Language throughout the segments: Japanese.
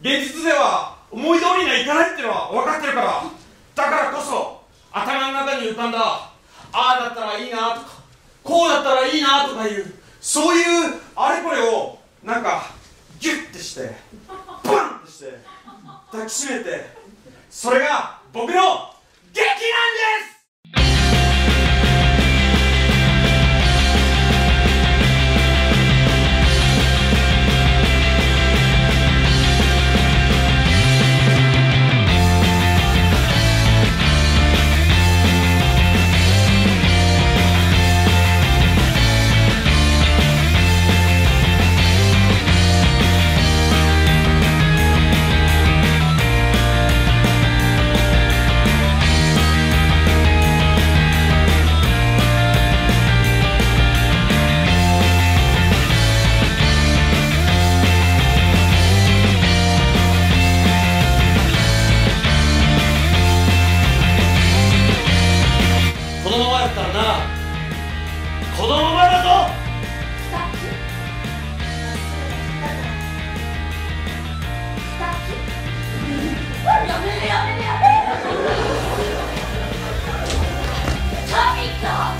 現実では思い通りにはいかないっていうのは分かってるから。だからこそ頭の中に浮かんだああだったらいいなとかこうだったらいいなとかいうそういうあれこれをなんかギュッてしてバンってして抱きしめてそれが僕の劇なんです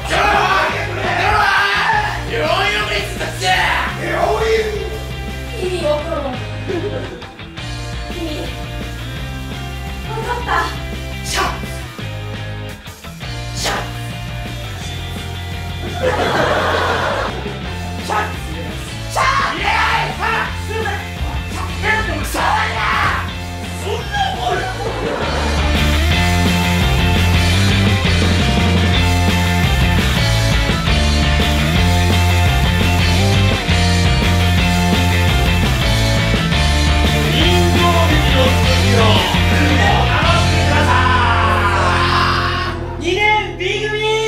Go! big man.